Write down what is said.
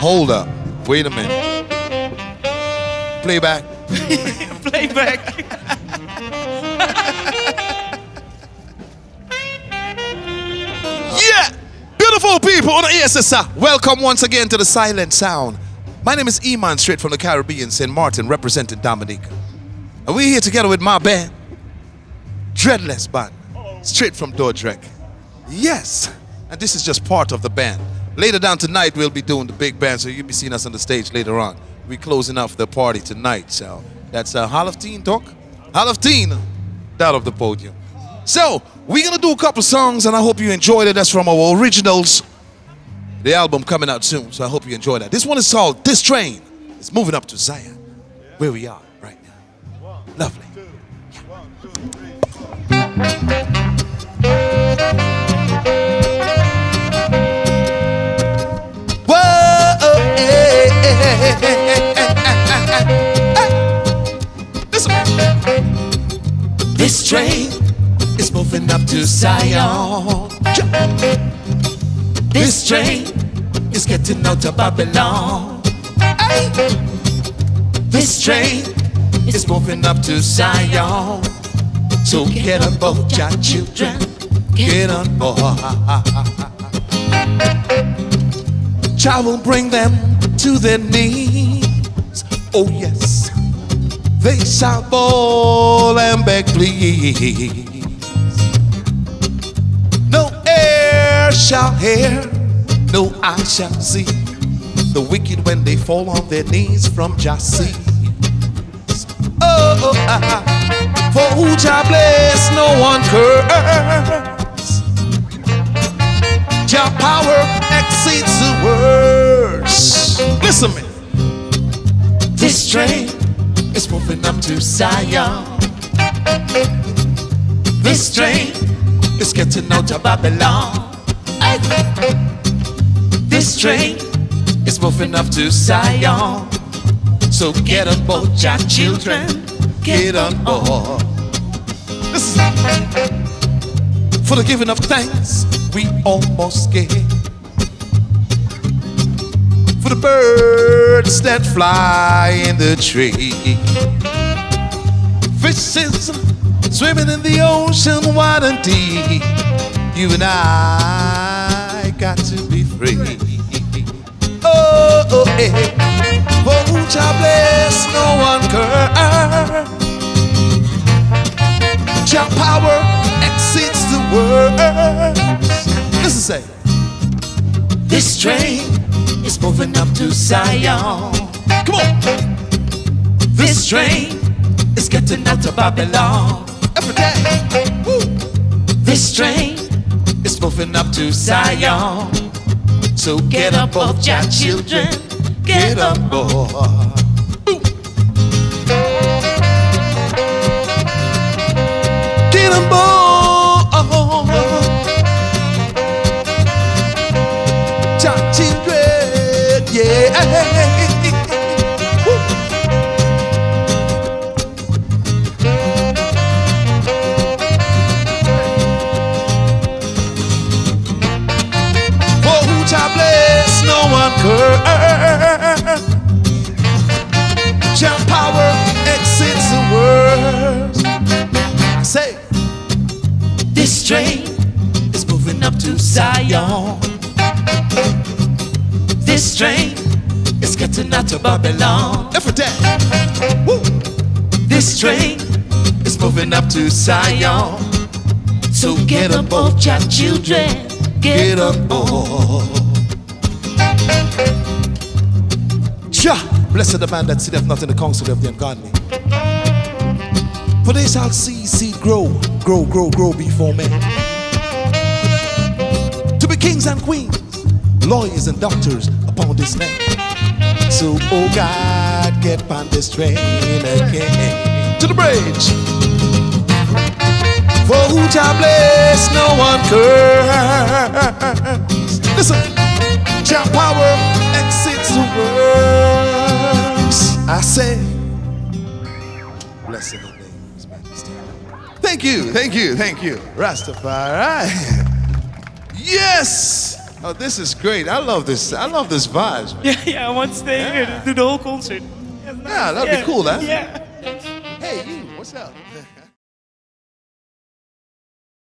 Hold up. Wait a minute. Playback. Playback. Yeah! Beautiful people on the ASSR. Welcome once again to the Silent Sound. My name is E-Mann, straight from the Caribbean, St. Martin, representing Dominica. And we're here together with my band, Dreadless Band, straight from Dordrecht. Yes, and this is just part of the band. Later down tonight, we'll be doing the big band, so you'll be seeing us on the stage later on. We're closing off the party tonight, so that's uh, Hall of Teen talk. Hall of Teen, down of the podium. So, we're gonna do a couple songs, and I hope you enjoyed it. That's from our originals. The album coming out soon, so I hope you enjoy that. This one is called This Train. It's moving up to Zion, where we are right now. Lovely. This train is moving up to Zion. This train is getting out of Babylon. This train is moving up to Zion. So get on board, your children. Get on board. Child will bring them to their knees. Oh, yes. They shall bawl beg, please. No ear shall hear, no eye shall see. The wicked when they fall on their knees from Jassy. Oh, oh ah, ah. for who Jah bless, no one curse. Jah power exceeds the words. Listen me. This train is moving up to Zion. This train is getting out of Babylon. This train is moving up to Zion. So get on board, your children. Get on board. For the giving of thanks, we almost gave. For the birds that fly in the tree. Fishes swimming in the ocean wide and deep. You and I got to be free. Oh, oh eh. For who shall bless, no one curse. Your power exceeds the words. Listen, say. This train is moving up to Zion. Come on. This train out of Babylon. Every day. Woo. This train is moving up to Zion. So get up, board, your children. Get up. Ooh. Get on board. Curse. Your power exceeds the words. I say, this train is moving up to Zion. This train is getting out of Babylon. Every day. Woo. This train is moving up to Zion. So get up, board, your children. Get up board. Jah, blessed the man that sitteth not in the council of the ungodly. For they shall see seed grow, grow, grow, grow before men. To be kings and queens, lawyers and doctors upon this land. So, oh God, get on this train again. To the bridge. For who Jah bless, no one curse. Listen, say, blessed the name, His Majesty. Thank you, thank you, thank you, Rastafari. Yes, Oh, this is great. I love this. I love this vibe. man. Yeah, yeah, I want to stay here Yeah. to do the whole concert. Yeah, that'd be cool, huh? Yeah. Hey, you, what's up?